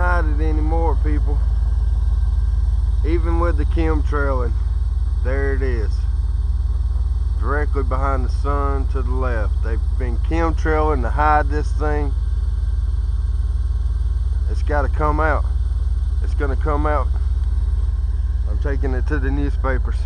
hide it anymore, people. Even with the chemtrailing, there it is. Directly behind the sun to the left. They've been chemtrailing to hide this thing. It's got to come out. It's going to come out. I'm taking it to the newspapers.